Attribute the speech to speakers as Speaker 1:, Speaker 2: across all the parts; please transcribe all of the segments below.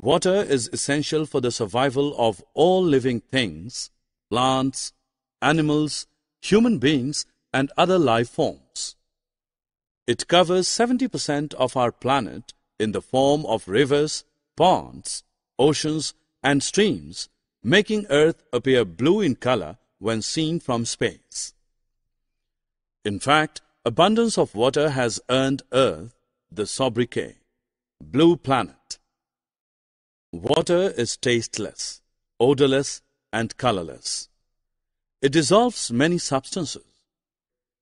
Speaker 1: Water is essential for the survival of all living things, plants, animals, human beings, and other life forms. It covers 70% of our planet in the form of rivers, ponds, oceans, and streams, making Earth appear blue in color when seen from space. In fact, abundance of water has earned Earth the sobriquet, blue planet. Water is tasteless, odorless, and colorless. It dissolves many substances.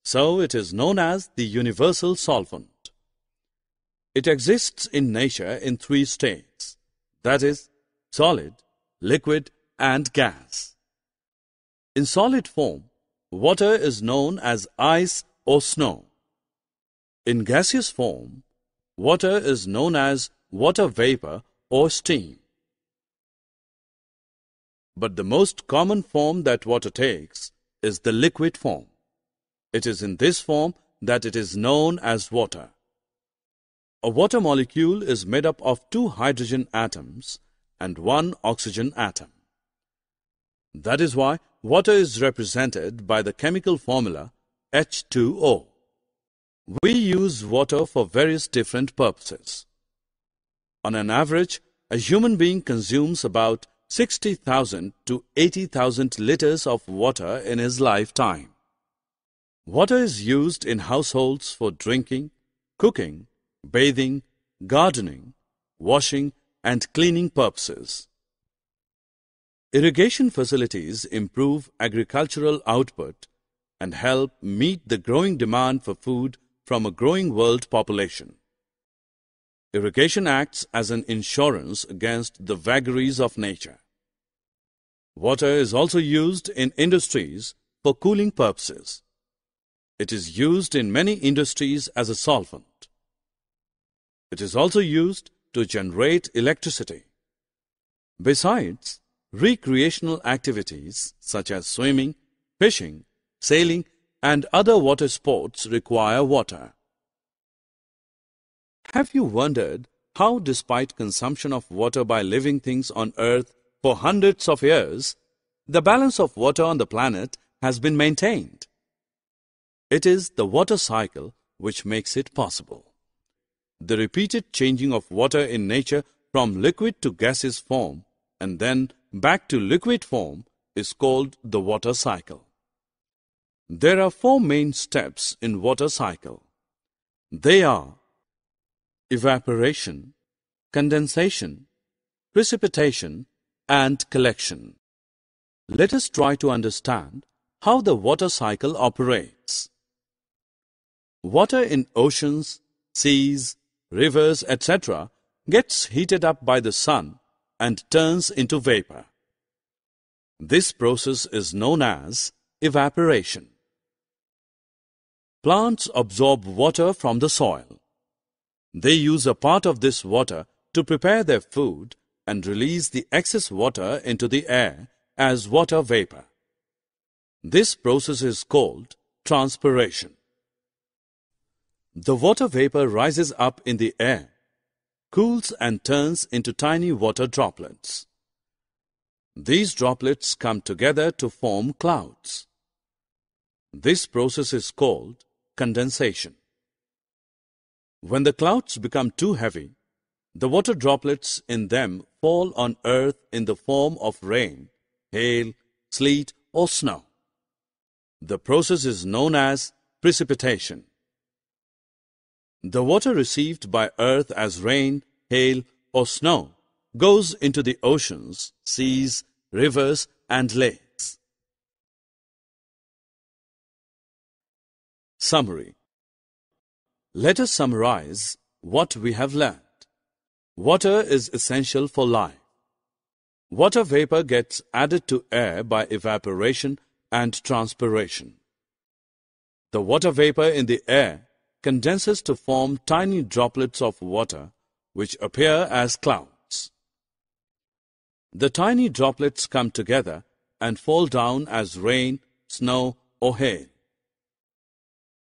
Speaker 1: So it is known as the universal solvent. It exists in nature in three states, that is, solid, liquid, and gas. In solid form, water is known as ice or snow. In gaseous form, water is known as water vapor or steam. But the most common form that water takes is the liquid form. It is in this form that it is known as water. A water molecule is made up of two hydrogen atoms and one oxygen atom. That is why water is represented by the chemical formula H2O. We use water for various different purposes. On an average, a human being consumes about 60,000 to 80,000 liters of water in his lifetime. Water is used in households for drinking, cooking, bathing, gardening, washing, and cleaning purposes. Irrigation facilities improve agricultural output and help meet the growing demand for food from a growing world population. Irrigation acts as an insurance against the vagaries of nature. Water is also used in industries for cooling purposes. It is used in many industries as a solvent. It is also used to generate electricity. Besides, recreational activities such as swimming, fishing, sailing, and other water sports require water. Have you wondered how despite consumption of water by living things on earth for hundreds of years, the balance of water on the planet has been maintained? It is the water cycle which makes it possible. The repeated changing of water in nature from liquid to gaseous form and then back to liquid form is called the water cycle. There are four main steps in water cycle. They are evaporation, condensation, precipitation, and collection. Let us try to understand how the water cycle operates. Water in oceans, seas, rivers, etc. gets heated up by the sun and turns into vapor. This process is known as evaporation. Plants absorb water from the soil. They use a part of this water to prepare their food and release the excess water into the air as water vapor. This process is called transpiration. The water vapor rises up in the air, cools and turns into tiny water droplets. These droplets come together to form clouds. This process is called condensation. When the clouds become too heavy, the water droplets in them fall on earth in the form of rain, hail, sleet, or snow. The process is known as precipitation. The water received by earth as rain, hail, or snow goes into the oceans, seas, rivers, and lakes. Summary let us summarize what we have learned. Water is essential for life. Water vapor gets added to air by evaporation and transpiration. The water vapor in the air condenses to form tiny droplets of water which appear as clouds. The tiny droplets come together and fall down as rain, snow or hail.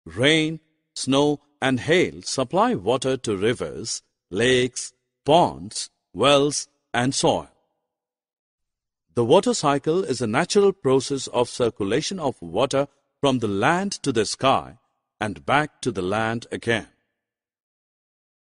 Speaker 1: Rain, snow and hail supply water to rivers, lakes, ponds, wells, and soil. The water cycle is a natural process of circulation of water from the land to the sky and back to the land again.